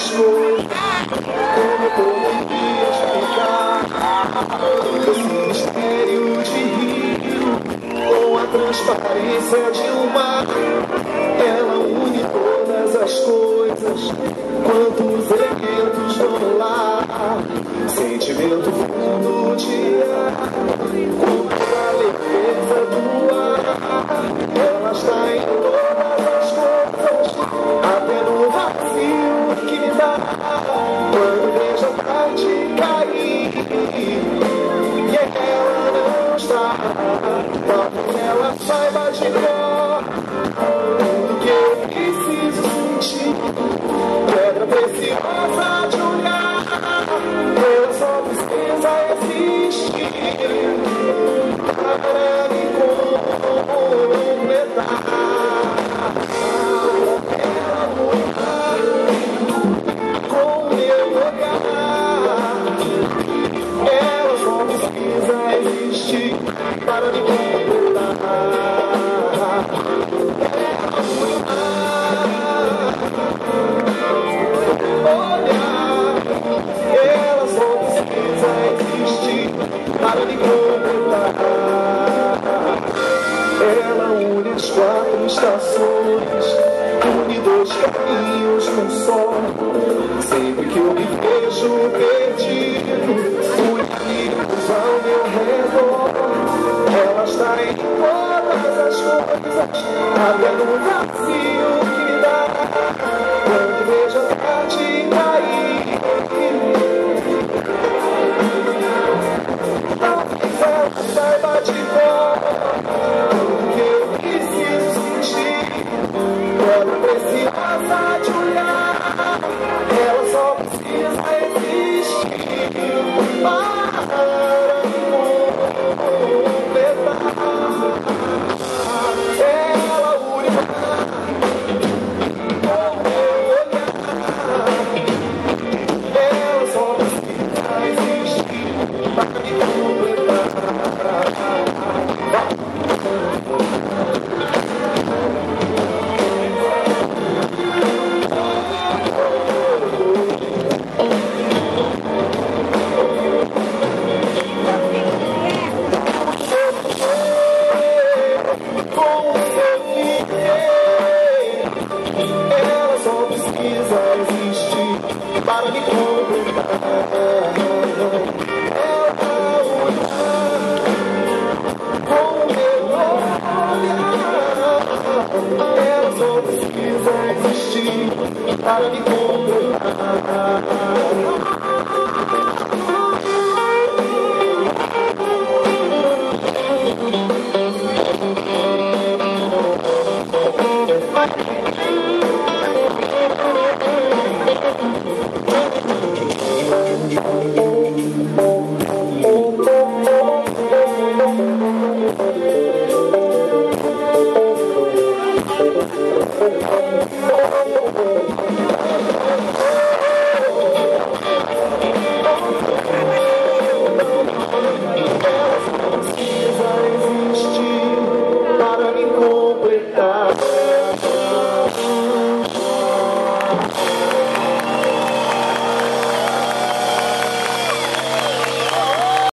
Como eu poderia explicar esse mistério de rio com a transparência de um mar? Ela une todas as coisas. Saiba de cor para me completar. Ela une as quatro estações, une dois caminhos num só. Sempre que eu me vejo perdido, unidos ao meu redor. Ela está em todas as coisas, até no vazio que me dá. Para me completar. Ela olhar com o meu olhar. Ela só precisa existir para me completar.